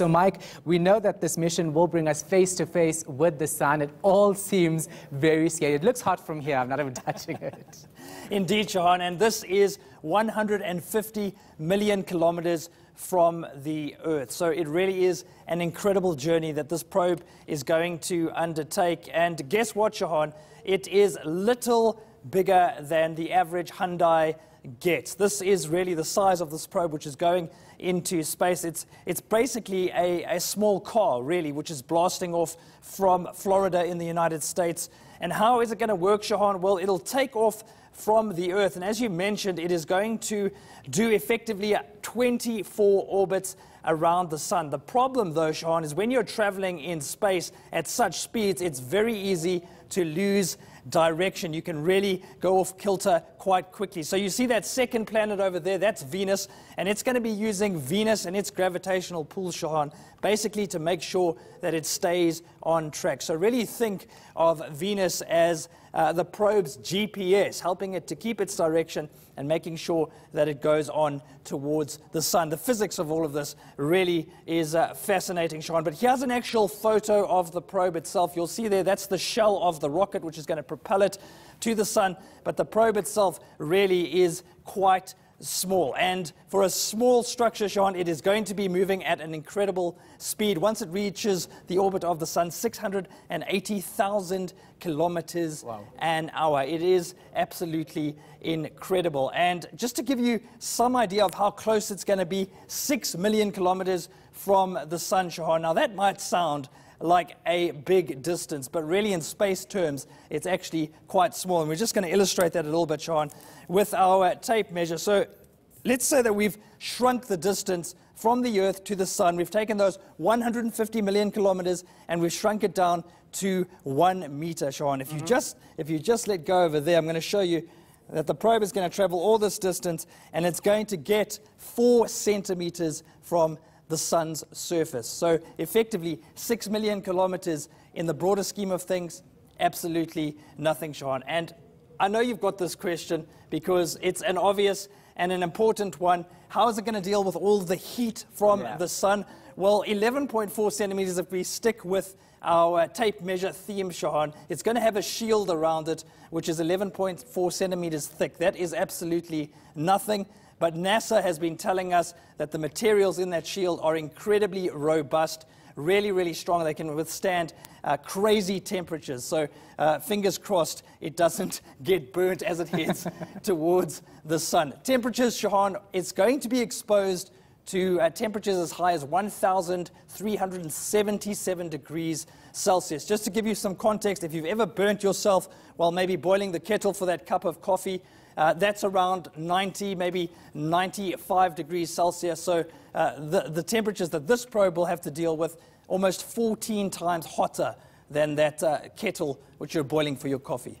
So, Mike, we know that this mission will bring us face to face with the sun. It all seems very scary. It looks hot from here. I'm not even touching it. Indeed, Shahan, and this is 150 million kilometers from the Earth. So it really is an incredible journey that this probe is going to undertake. And guess what, Shahan? It is little bigger than the average Hyundai Getz. This is really the size of this probe, which is going into space. It's, it's basically a, a small car, really, which is blasting off from Florida in the United States. And how is it going to work, Shahan? Well, it'll take off from the Earth. And as you mentioned, it is going to do effectively 24 orbits around the sun. The problem, though, Shahan, is when you're traveling in space at such speeds, it's very easy to lose direction. You can really go off kilter quite quickly. So you see that second planet over there, that's Venus, and it's going to be using Venus and its gravitational pull, Shahan, basically to make sure that it stays on track. So really think of Venus as uh, the probe's GPS, helping it to keep its direction and making sure that it goes on towards the sun. The physics of all of this really is uh, fascinating, Sean. But here's an actual photo of the probe itself. You'll see there, that's the shell of the rocket, which is going to propel it to the sun. But the probe itself really is quite small. And for a small structure, Sean, it is going to be moving at an incredible speed. Once it reaches the orbit of the sun, 680,000 kilometers wow. an hour. It is absolutely incredible. And just to give you some idea of how close it's going to be, 6 million kilometers from the sun, Shahan. Now, that might sound like a big distance, but really in space terms, it's actually quite small. And we're just going to illustrate that a little bit, Sean, with our tape measure. So let's say that we've shrunk the distance from the Earth to the Sun. We've taken those 150 million kilometers and we've shrunk it down to one meter, Sean. If, mm -hmm. you mm-hmm. just, if you just let go over there, I'm going to show you that the probe is going to travel all this distance and it's going to get four centimeters from the sun's surface. So effectively, six million kilometers in the broader scheme of things, absolutely nothing, Sean. And I know you've got this question because it's an obvious and an important one. How is it going to deal with all the heat from yeah. the sun? Well, 11.4 centimeters if we stick with our tape measure theme, Shahan. It's going to have a shield around it, which is 11.4 centimeters thick. That is absolutely nothing. But NASA has been telling us that the materials in that shield are incredibly robust, really, really strong. They can withstand uh, crazy temperatures. So uh, fingers crossed it doesn't get burnt as it heads towards the sun. Temperatures, Shahan, it's going to be exposed to uh, temperatures as high as 1,377 degrees Celsius. Just to give you some context, if you've ever burnt yourself while maybe boiling the kettle for that cup of coffee, uh, that's around 90, maybe 95 degrees Celsius. So uh, the, the temperatures that this probe will have to deal with almost 14 times hotter than that uh, kettle which you're boiling for your coffee.